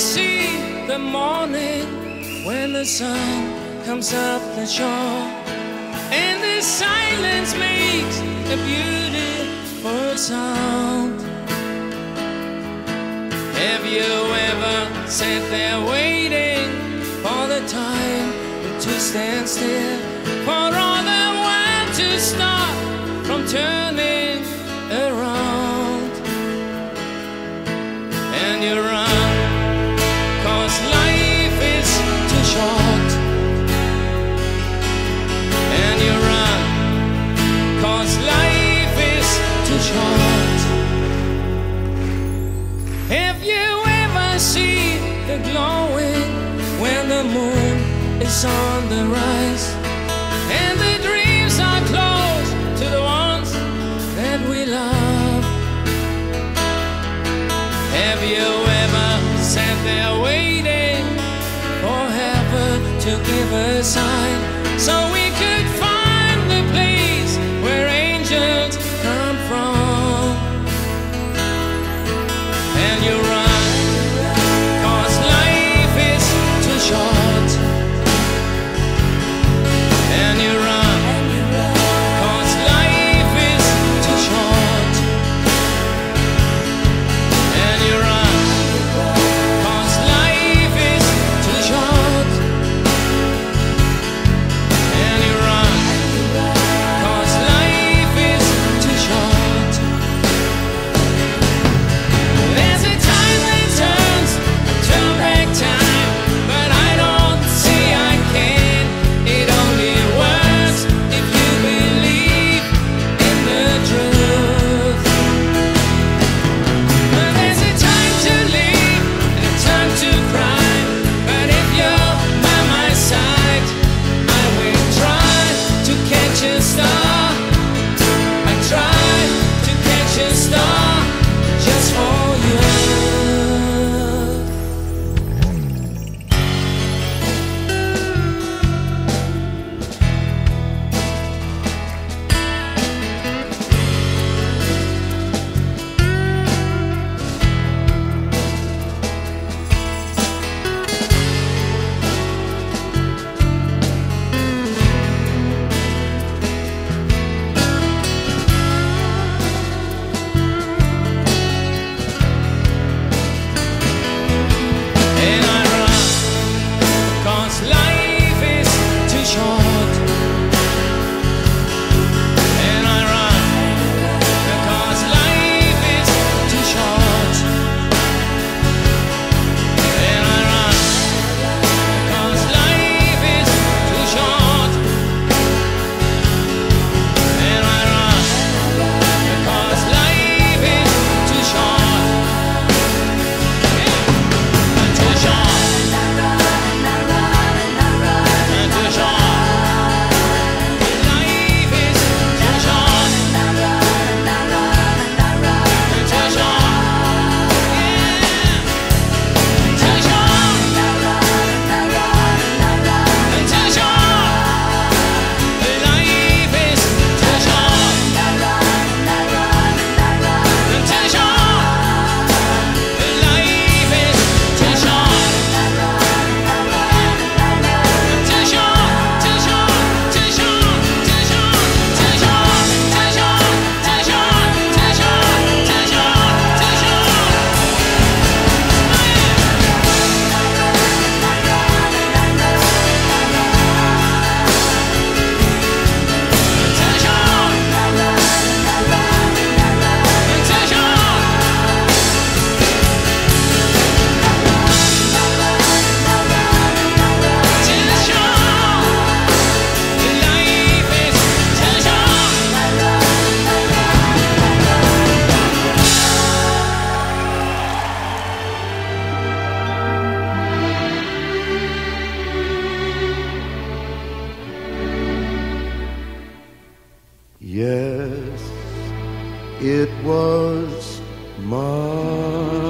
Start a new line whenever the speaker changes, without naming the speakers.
see the morning when the sun comes up the shore. And the silence makes a beautiful sound. Have you ever sat there waiting for the time to stand still? For all the world to stop from turning around. And you're right. glowing when the moon is on the rise. And the dreams are close to the ones that we love. Have you ever sat there waiting for heaven to give a sign?
Yes, it was mine.